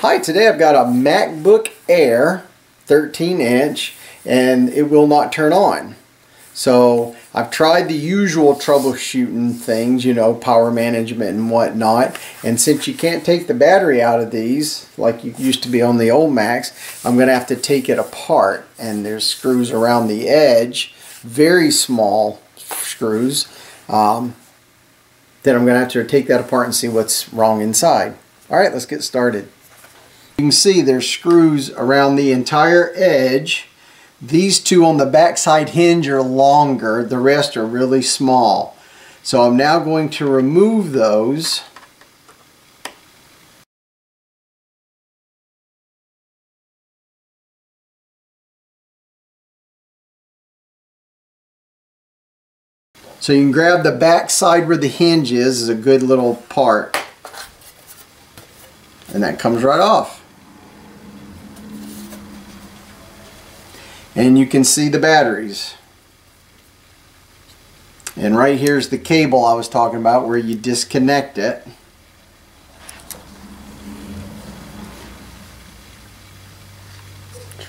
Hi, today I've got a MacBook Air 13 inch and it will not turn on. So I've tried the usual troubleshooting things, you know, power management and whatnot. And since you can't take the battery out of these, like you used to be on the old Macs, I'm going to have to take it apart. And there's screws around the edge, very small screws. Um, then I'm going to have to take that apart and see what's wrong inside. All right, let's get started. You can see there's screws around the entire edge. These two on the backside hinge are longer. The rest are really small. So I'm now going to remove those. So you can grab the back side where the hinge is, is a good little part. And that comes right off. And you can see the batteries. And right here's the cable I was talking about where you disconnect it.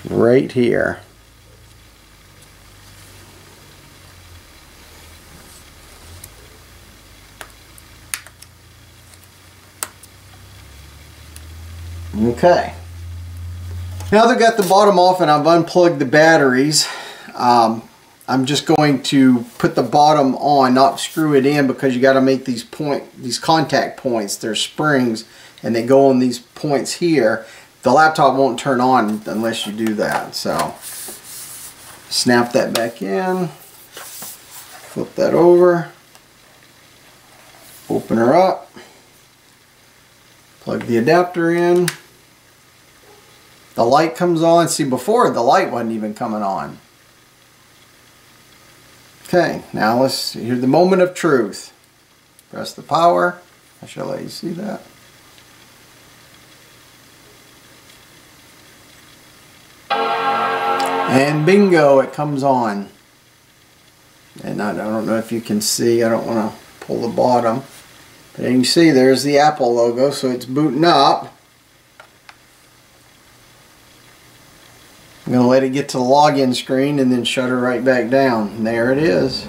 Right here. Okay now that I've got the bottom off and I've unplugged the batteries, um, I'm just going to put the bottom on, not screw it in because you got to make these point, these contact points. They're springs and they go on these points here. The laptop won't turn on unless you do that. So snap that back in, flip that over, open her up, plug the adapter in. The light comes on. See, before the light wasn't even coming on. Okay, now let's hear the moment of truth. Press the power. I shall let you see that. And bingo, it comes on. And I don't know if you can see, I don't want to pull the bottom. But you can see there's the Apple logo, so it's booting up. I'm going to let it get to the login screen and then shut her right back down. There it is.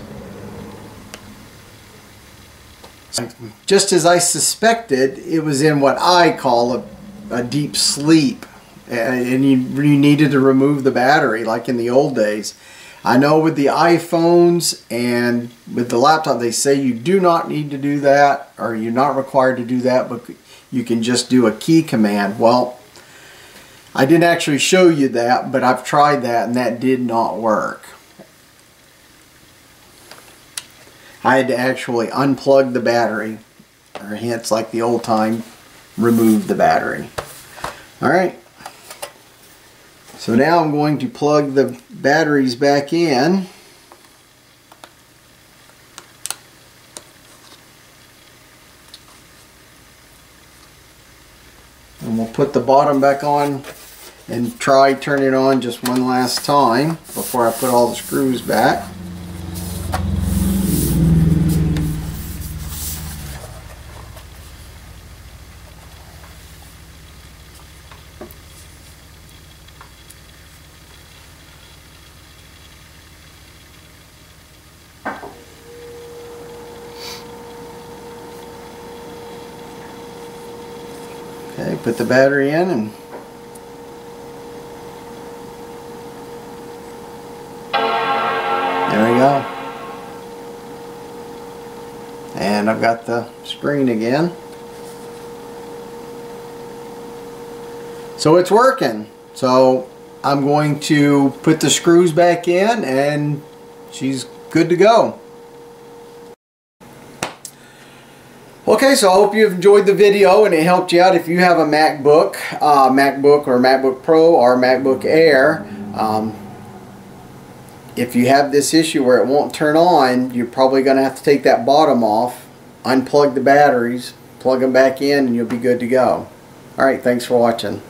Just as I suspected, it was in what I call a, a deep sleep. And you, you needed to remove the battery like in the old days. I know with the iPhones and with the laptop, they say you do not need to do that or you're not required to do that, but you can just do a key command. Well, I didn't actually show you that, but I've tried that and that did not work. I had to actually unplug the battery, or hence like the old time, remove the battery. Alright, so now I'm going to plug the batteries back in. And we'll put the bottom back on and try turning it on just one last time before I put all the screws back. Okay, put the battery in and There we go. And I've got the screen again. So it's working. So I'm going to put the screws back in and she's good to go. Okay, so I hope you've enjoyed the video and it helped you out. If you have a MacBook, uh, MacBook or MacBook Pro or MacBook Air, um, if you have this issue where it won't turn on, you're probably going to have to take that bottom off, unplug the batteries, plug them back in, and you'll be good to go. Alright, thanks for watching.